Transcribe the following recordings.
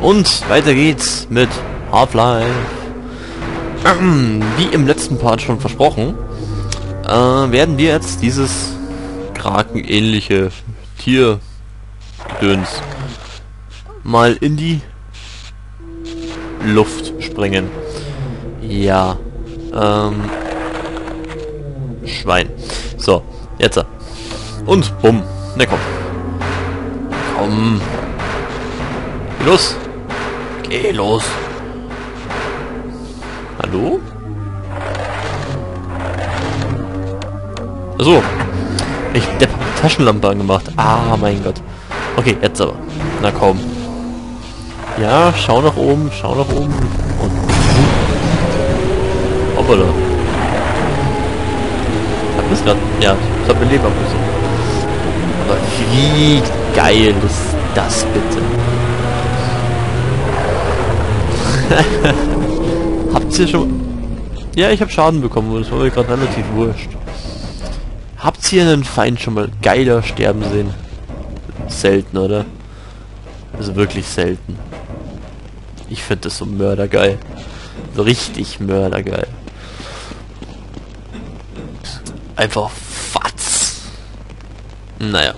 Und weiter geht's mit Half-Life. Wie im letzten Part schon versprochen, äh, werden wir jetzt dieses Kraken-ähnliche Tier Döns mal in die Luft springen. Ja. Ähm. Schwein. So, jetzt. Und bumm. Ne, komm. Komm. Geh Geh los. Hallo? So. Ich der Taschenlampe angemacht. Ah, mein Gott. Okay, jetzt aber. Na komm. Ja, schau nach oben, schau nach oben. Und... Hoppala. Hat das gerade... Ja, das hat mir Leben abgezogen. Aber wie geil ist das bitte? Habt ihr schon... Ja, ich habe Schaden bekommen, das war mir gerade relativ wurscht. Habt ihr einen Feind schon mal geiler sterben sehen? Selten, oder? Also wirklich selten. Ich finde das so mördergeil. So richtig mördergeil. Einfach Fatz. Naja.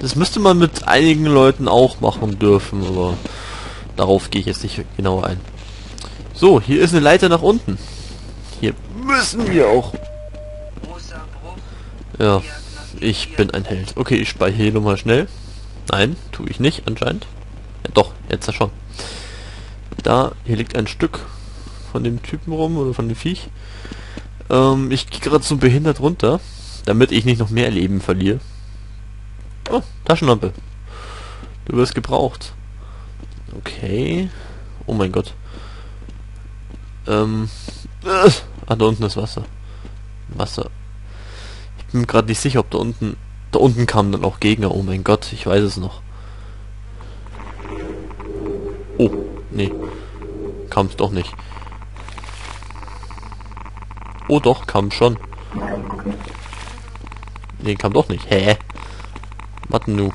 Das müsste man mit einigen Leuten auch machen dürfen, aber darauf gehe ich jetzt nicht genau ein. So, hier ist eine Leiter nach unten. Hier müssen wir auch. Ja, ich bin ein Held. Okay, ich speichere hier nochmal schnell. Nein, tue ich nicht anscheinend. Ja, doch, jetzt ja schon. Da, hier liegt ein Stück von dem Typen rum oder von dem Viech. Ähm, ich gehe gerade so behindert runter, damit ich nicht noch mehr Leben verliere. Oh, Taschenlampe. Du wirst gebraucht. Okay. Oh mein Gott. Ähm. Äh, ah, da unten ist Wasser. Wasser. Ich bin gerade nicht sicher, ob da unten... Da unten kamen dann auch Gegner. Oh mein Gott, ich weiß es noch. Oh, nee. Kam es doch nicht. Oh doch, kam schon. Nee, kam doch nicht. Hä? Was nu?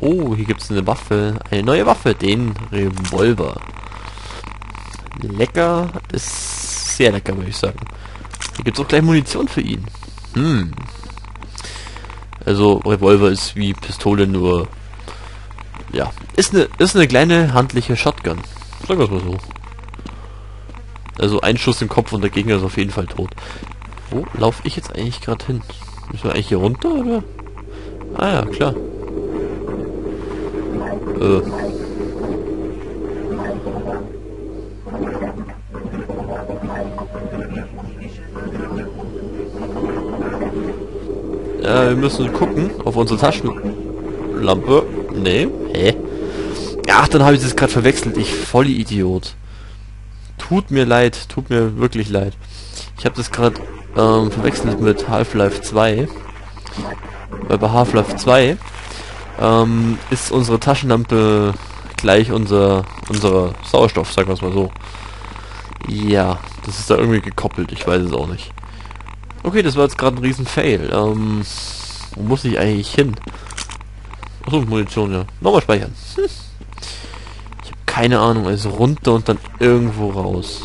Oh, hier gibt es eine Waffe. Eine neue Waffe, den Revolver. Lecker. Ist sehr lecker, würde ich sagen. Hier gibt es auch gleich Munition für ihn. Hm. Also, Revolver ist wie Pistole, nur... Ja. Ist eine, ist eine kleine handliche Shotgun. Sagen wir es mal so. Also ein Schuss im Kopf und der Gegner ist auf jeden Fall tot. Wo laufe ich jetzt eigentlich gerade hin? Müssen wir eigentlich hier runter, oder? Ah ja, klar. Äh. Ja, wir müssen gucken auf unsere Taschenlampe. Nee, hä? Ach, dann habe ich das gerade verwechselt. Ich voll Idiot. Tut mir leid, tut mir wirklich leid. Ich habe das gerade ähm, verwechselt mit Half-Life 2. Weil bei Half-Life 2 ähm, ist unsere Taschenlampe gleich unser unser Sauerstoff, sagen wir es mal so. Ja, das ist da irgendwie gekoppelt, ich weiß es auch nicht. Okay, das war jetzt gerade ein riesen Fail. Ähm, wo muss ich eigentlich hin? Achso, Munition, ja. Nochmal speichern. Hm. Ich habe keine Ahnung, also runter und dann irgendwo raus.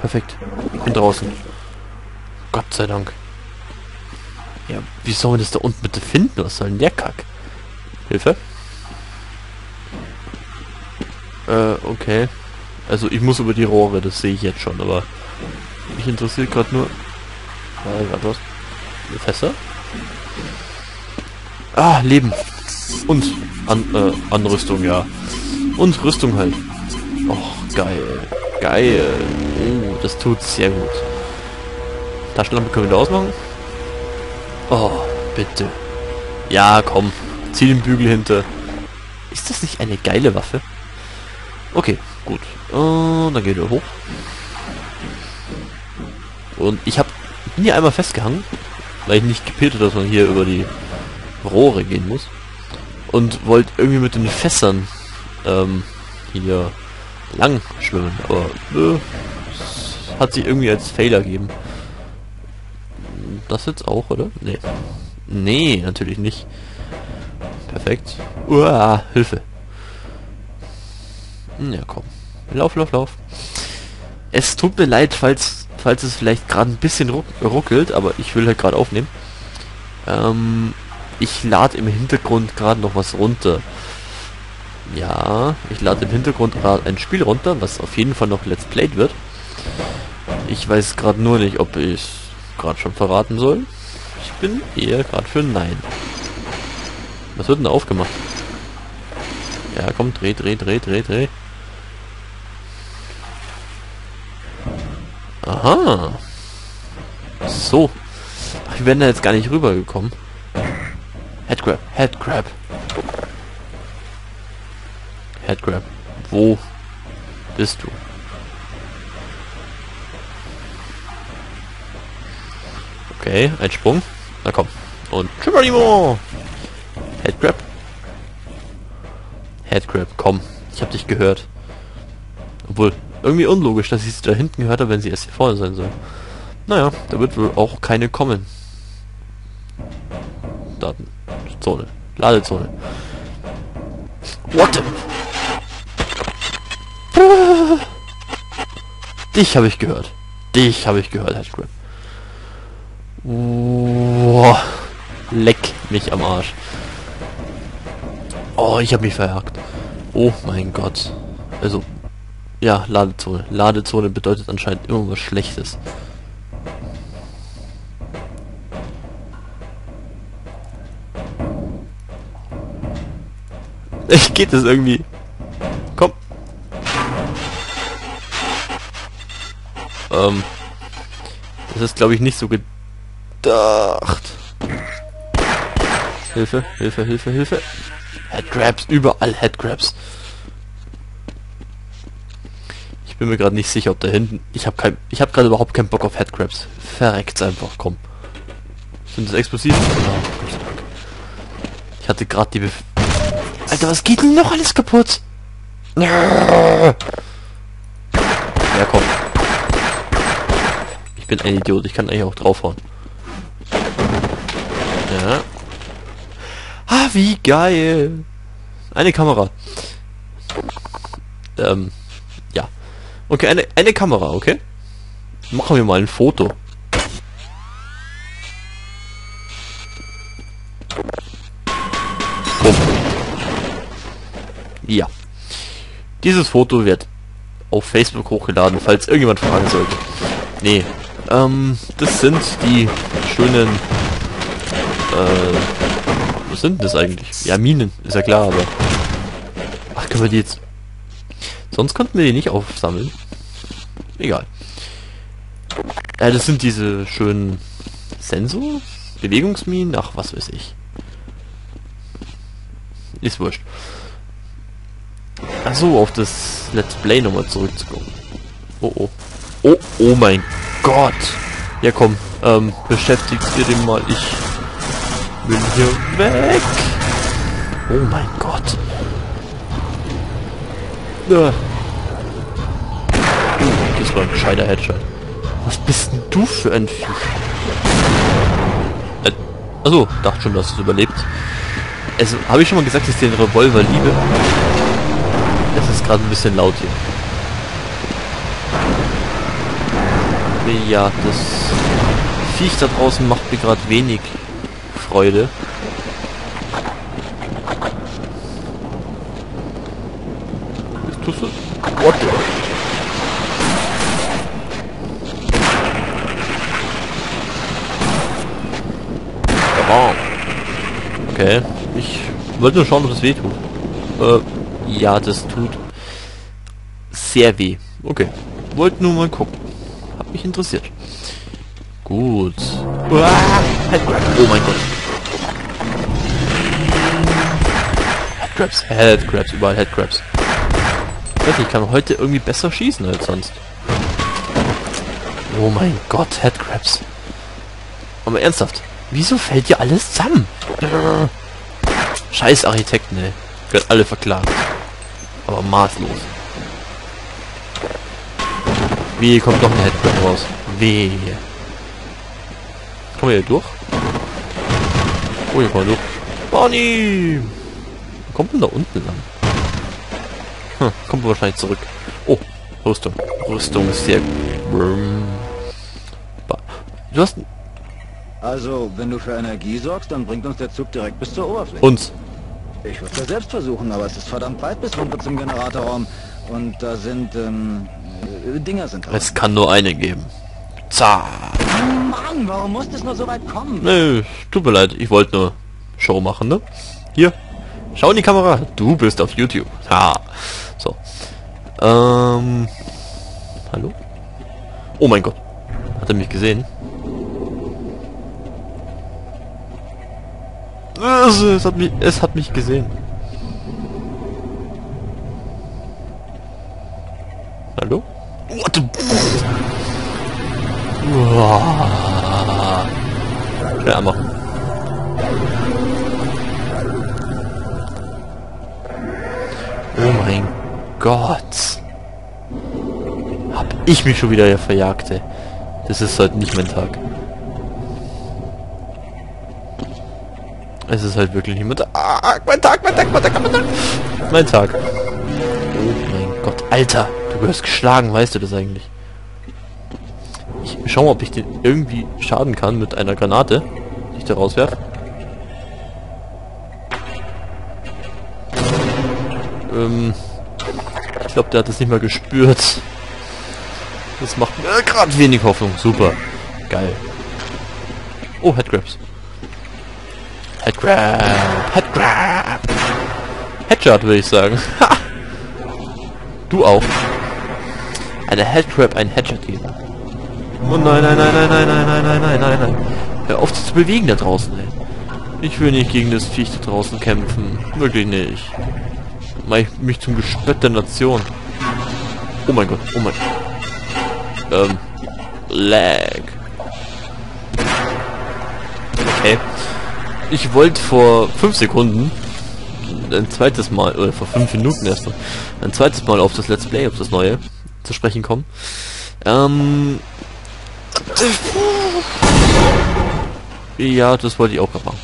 Perfekt. Ich bin draußen. Gott sei Dank. Ja, wie soll man das da unten bitte finden? Was soll denn der Kack? Hilfe? Äh, okay. Also ich muss über die Rohre, das sehe ich jetzt schon, aber mich interessiert gerade nur... Ah, grad was? Fässer? Ah, Leben. Und an, äh, Anrüstung, ja. Und Rüstung halt. Och, geil. Geil. Oh, das tut sehr gut. Taschenlampe können wir da ausmachen? Oh, bitte. Ja, komm. Zieh den Bügel hinter. Ist das nicht eine geile Waffe? Okay, gut. Und dann gehen wir hoch. Und ich hab, bin hier einmal festgehangen, weil ich nicht gepiert habe, dass man hier über die Rohre gehen muss. Und wollte irgendwie mit den Fässern ähm, hier lang schwimmen. Aber äh, hat sich irgendwie als Fail ergeben. Das jetzt auch, oder? Nee. Nee, natürlich nicht. Perfekt. Uah, Hilfe. Hm, ja, komm. Lauf, lauf, lauf. Es tut mir leid, falls, falls es vielleicht gerade ein bisschen ruck, ruckelt, aber ich will halt gerade aufnehmen. Ähm, ich lade im Hintergrund gerade noch was runter. Ja, ich lade im Hintergrund gerade ein Spiel runter, was auf jeden Fall noch Let's Played wird. Ich weiß gerade nur nicht, ob ich gerade schon verraten soll. Ich bin eher gerade für Nein. Was wird denn da aufgemacht? Ja, komm, dreh, dreh, dreh, dreh, dreh. Aha. So. Ach, wir werden da jetzt gar nicht rübergekommen. Headcrab, Headcrab. Headcrab. Wo bist du? Okay, ein Sprung. Na komm. Und Tribalimo! Headcrab. Headcrab, komm. Ich hab dich gehört. Obwohl, irgendwie unlogisch, dass ich sie da hinten gehört habe, wenn sie erst hier vorne sein soll. Naja, da wird wohl auch keine kommen. Datenzone. Ladezone. What the... Dich habe ich gehört. Dich habe ich gehört, Headcrab. Oh, leck mich am Arsch. Oh, ich habe mich verjagt. Oh mein Gott. Also, ja, Ladezone. Ladezone bedeutet anscheinend immer was Schlechtes. Ich geht es irgendwie. Ähm. Das ist glaube ich nicht so gedacht. Hilfe, Hilfe, Hilfe, Hilfe. Headcrabs, überall Headcrabs. Ich bin mir gerade nicht sicher, ob da hinten... Ich habe kein, ich habe gerade überhaupt keinen Bock auf Headcrabs. Verreckt's einfach, komm. Sind das explosiv? Ich hatte gerade die... Bef Alter, was geht denn noch alles kaputt? Ja, komm. Bin ein Idiot, ich kann eigentlich auch draufhauen. Ja. Ah, wie geil. Eine Kamera. Ähm, ja. Okay, eine, eine Kamera, okay? Machen wir mal ein Foto. Bumm. Ja. Dieses Foto wird auf Facebook hochgeladen, falls irgendjemand fragen sollte. Nee. Ähm, das sind die schönen äh, was sind das eigentlich? Ja, Minen, ist ja klar, aber... Ach, können wir die jetzt... Sonst konnten wir die nicht aufsammeln. Egal. Ja, das sind diese schönen Sensor, Bewegungsminen, ach, was weiß ich. Ist wurscht. Ach so, auf das Let's Play nochmal zurückzukommen. Oh, oh. Oh, oh mein Gott. Ja, komm, ähm, beschäftigt ihr den mal. Ich bin hier weg. Oh mein Gott. Uh, das war ein gescheiter Headshot. Was bist denn du für ein Viech? Äh, also, dachte schon, dass es überlebt. Also, habe ich schon mal gesagt, dass ich den Revolver liebe? Es ist gerade ein bisschen laut hier. Ja, das Viech da draußen macht mir gerade wenig Freude. Was tust du? What the? Okay. Ich wollte nur schauen, ob das weh tut. Äh, ja, das tut sehr weh. Okay. Wollte nur mal gucken. Mich interessiert. Gut. Oh mein Gott. Headcrabs. Headcrabs, überall Headcrabs. Ich kann heute irgendwie besser schießen als sonst. Oh mein Gott, Headcrabs. Aber ernsthaft, wieso fällt dir alles zusammen? Scheiß Architekten, ey. Wird alle verklagt. Aber maßlos. Wie kommt noch ein Headcrab raus? Wehe. Kommen wir hier durch? Oh, hier kommen wir durch. Bonnie! Wo kommt denn da unten lang? Hm, kommt wahrscheinlich zurück. Oh, Rüstung. Rüstung ist sehr gut. Du hast... Also, wenn du für Energie sorgst, dann bringt uns der Zug direkt bis zur Oberfläche. Uns. Ich würde es ja selbst versuchen, aber es ist verdammt weit bis runter zum Generatorraum. Und da sind, ähm, äh, Dinger sind dran. Es kann nur eine geben. Zah. Mann, warum musste es nur so weit kommen? Nö, tut mir leid. Ich wollte nur Show machen, ne? Hier. Schau in die Kamera. Du bist auf YouTube. Ha. So. Ähm. Hallo? Oh mein Gott. Hat er mich gesehen? Es, es, hat mich, es hat mich gesehen. Hallo? What the... Uah. Schnell anmachen. Oh mein Gott. Hab ich mich schon wieder verjagt, ey. Das ist halt nicht mein Tag. Es ist halt wirklich nicht mein Tag. Ah, mein Tag, mein Tag, mein Tag, mein Tag. Mein Tag. Oh mein Gott. Alter, du wirst geschlagen, weißt du das eigentlich? Ich schau mal, ob ich den irgendwie schaden kann mit einer Granate, die ich da rauswerfe. Ähm, ich glaube, der hat es nicht mal gespürt. Das macht mir äh, gerade wenig Hoffnung. Super. Geil. Oh, Headgrabs. Headgrab. Headgrab. Headshot, würde ich sagen. du auch. Eine Headgrab, ein Headshot geben. Oh nein, nein, nein, nein, nein, nein, nein, nein, nein, nein, nein. Hör auf, sich zu bewegen da draußen, ey. Ich will nicht gegen das Viech da draußen kämpfen. Wirklich nicht. Mach ich mich zum Gespött der Nation. Oh mein Gott, oh mein Ähm. Lag. Okay. Ich wollte vor fünf Sekunden ein zweites Mal, oder vor fünf Minuten erst noch, ein zweites Mal auf das Let's Play, auf das neue, zu sprechen kommen. Ähm. Ja, das wollte ich auch gerade machen.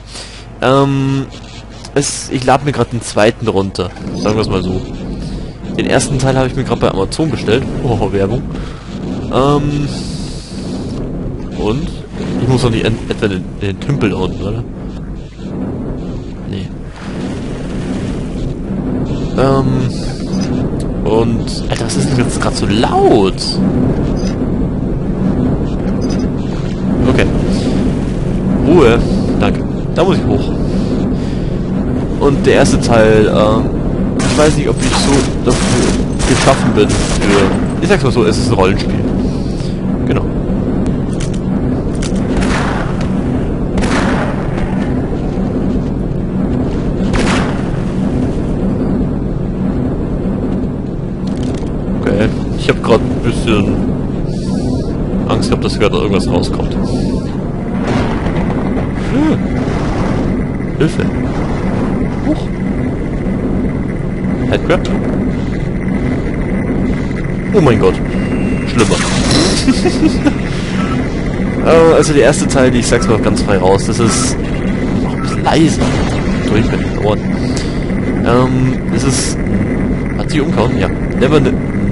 Ähm, es, ich lade mir gerade den zweiten runter. Sagen wir es mal so. Den ersten Teil habe ich mir gerade bei Amazon bestellt. Oh, Werbung. Ähm, und? Ich muss doch nicht etwa den, den Tümpel da unten, oder? Nee. Ähm, und... Alter, was ist denn jetzt gerade so laut? Okay. Ruhe. Danke. Da muss ich hoch. Und der erste Teil, ähm, ich weiß nicht, ob ich so dafür geschaffen bin für... Ich sag's mal so, es ist ein Rollenspiel. Genau. Okay. Ich habe gerade ein bisschen Angst gehabt, dass gerade irgendwas rauskommt. Hm. Hilfe. Huch. Headcrab? Oh mein Gott. Schlimmer. äh, also der erste Teil, ich sag's mal ganz frei raus, das ist noch ein bisschen leise. Durch mit den Ohren. Ähm, es ist... Hat sie umgehauen? Ja. Never...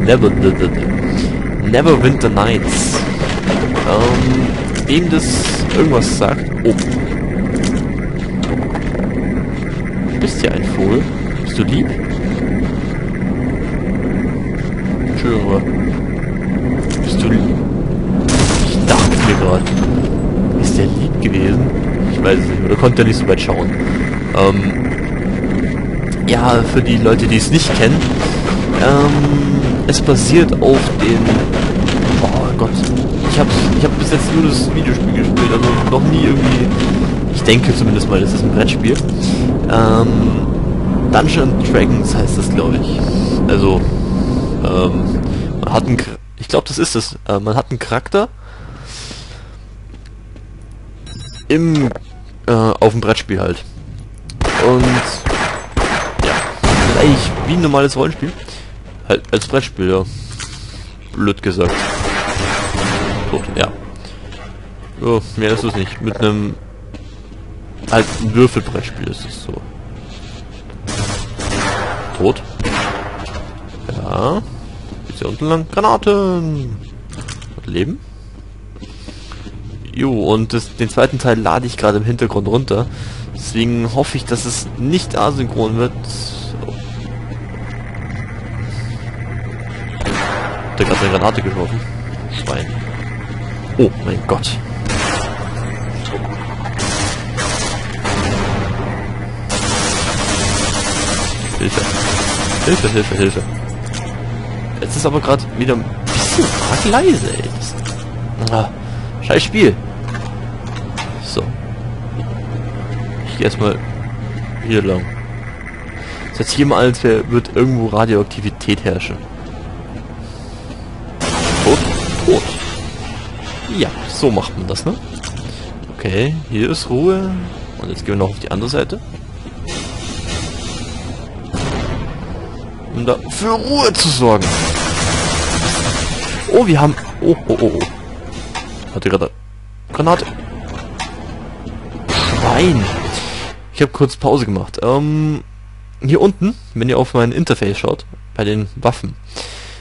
Never... Never Winter Nights. Ähm, dem das irgendwas sagt. Oh. bist ja ein Vogel. Bist du lieb? Schwöre. Bist du lieb? Ich dachte mir gerade. Ist der lieb gewesen? Ich weiß es nicht. Oder konnte er nicht so weit schauen? Ähm, ja, für die Leute, die es nicht kennen. Ähm, es basiert auf den... Oh Gott. Ich habe ich hab bis jetzt nur das Videospiel gespielt. Also noch nie irgendwie... Ich denke zumindest mal, das ist ein Brettspiel. Ähm, Dungeon Dragons heißt das, glaube ich. Also, ähm, man hat einen, ich glaube, das ist es. Äh, man hat einen Charakter im, äh, auf dem Brettspiel halt. Und, ja, eigentlich wie ein normales Rollenspiel. Halt als Brettspiel, ja. Blöd gesagt. tot, ja. Oh, mehr ist es nicht. Mit einem alten Würfelbrettspiel ist es so. Tot. Ja. Ist hier unten lang? Granaten! Leben? Jo, und das, den zweiten Teil lade ich gerade im Hintergrund runter. Deswegen hoffe ich, dass es nicht asynchron wird. Eine Granate geworfen? Schwein. Oh mein Gott. Hilfe. Hilfe, Hilfe, Hilfe. Jetzt ist aber gerade wieder ein bisschen arg leise, ey. Das, scheiß Spiel. So. Ich gehe erstmal hier lang. Das hört sich immer als wäre, wird irgendwo Radioaktivität herrschen. Ja, so macht man das, ne? Okay, hier ist Ruhe. Und jetzt gehen wir noch auf die andere Seite. Um da für Ruhe zu sorgen. Oh, wir haben... Oh, oh, oh, oh. Hatte gerade... Granate. Schwein. Ich habe kurz Pause gemacht. Ähm, hier unten, wenn ihr auf mein Interface schaut, bei den Waffen,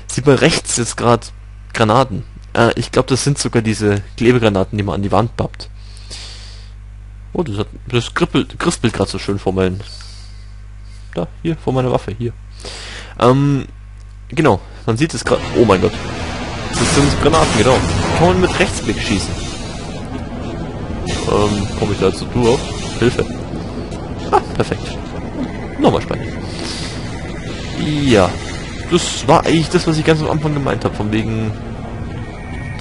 sieht man rechts jetzt gerade Granaten. Äh, ich glaube, das sind sogar diese Klebegranaten, die man an die Wand pappt. Oh, das, hat, das kribbelt, krispelt gerade so schön vor meinen... Da, hier, vor meiner Waffe, hier. Ähm, genau, man sieht es gerade... Oh mein Gott. Das sind Granaten, genau. Kann man mit Rechtsklick schießen. Ähm, komme ich dazu du auf? Hilfe. Ah, perfekt. Nochmal speichern. Ja. Das war eigentlich das, was ich ganz am Anfang gemeint habe, von wegen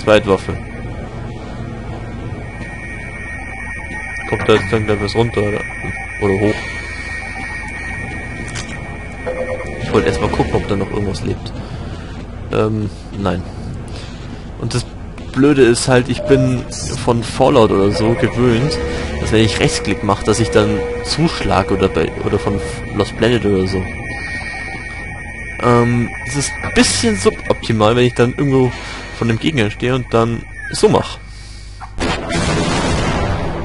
Zweitwaffe. Kommt da jetzt dann gleich was runter oder, oder hoch? Ich wollte erstmal gucken, ob da noch irgendwas lebt. Ähm, nein. Und das Blöde ist halt, ich bin von Fallout oder so gewöhnt, dass wenn ich Rechtsklick mache, dass ich dann zuschlage oder bei oder von Lost Planet oder so. Ähm, es ist ein bisschen suboptimal, wenn ich dann irgendwo von dem Gegner stehe und dann so mache.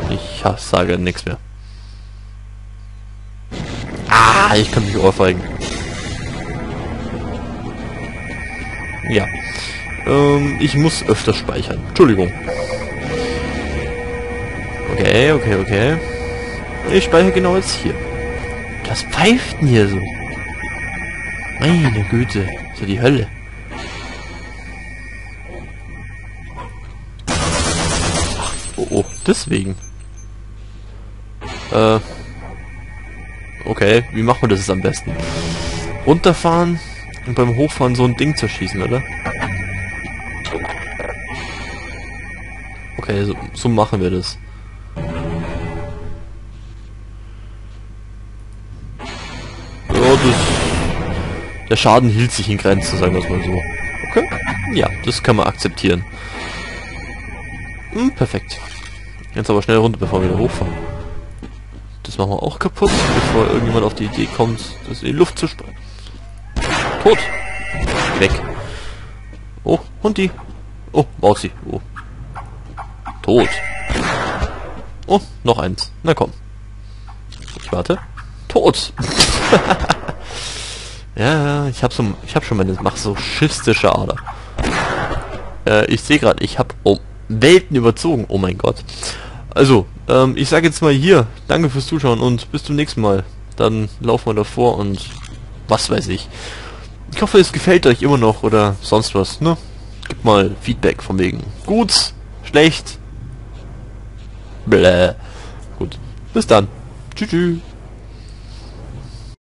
Ich sage nichts mehr. Ah, ich kann mich ohrfeigen. Ja. Ähm, ich muss öfter speichern. Entschuldigung. Okay, okay, okay. Ich speichere genau jetzt hier. Das pfeift hier so? Meine Güte, so die Hölle. Deswegen. Äh. Okay, wie machen wir das jetzt am besten? Runterfahren und beim Hochfahren so ein Ding zerschießen, oder? Okay, so, so machen wir das. Ja, das... Der Schaden hielt sich in Grenzen, sagen wir es mal so. Okay. Ja, das kann man akzeptieren. Hm, perfekt. Jetzt aber schnell runter, bevor wir wieder hochfahren. Das machen wir auch kaputt, bevor irgendjemand auf die Idee kommt, das in die Luft zu sprengen. Tot. Weg. Oh, und die. Oh, Mausi. Oh, Tot. Oh, noch eins. Na komm. Ich warte. Tot. ja, ich hab so, ich hab schon meine masochistische Ader. Äh, ich sehe gerade, ich habe oh, Welten überzogen. Oh mein Gott. Also, ähm, ich sage jetzt mal hier, danke fürs Zuschauen und bis zum nächsten Mal. Dann laufen wir davor und was weiß ich. Ich hoffe, es gefällt euch immer noch oder sonst was, ne? Gib mal Feedback von wegen. Gut, schlecht, Bläh. Gut. Bis dann. Tschüss. tschüss.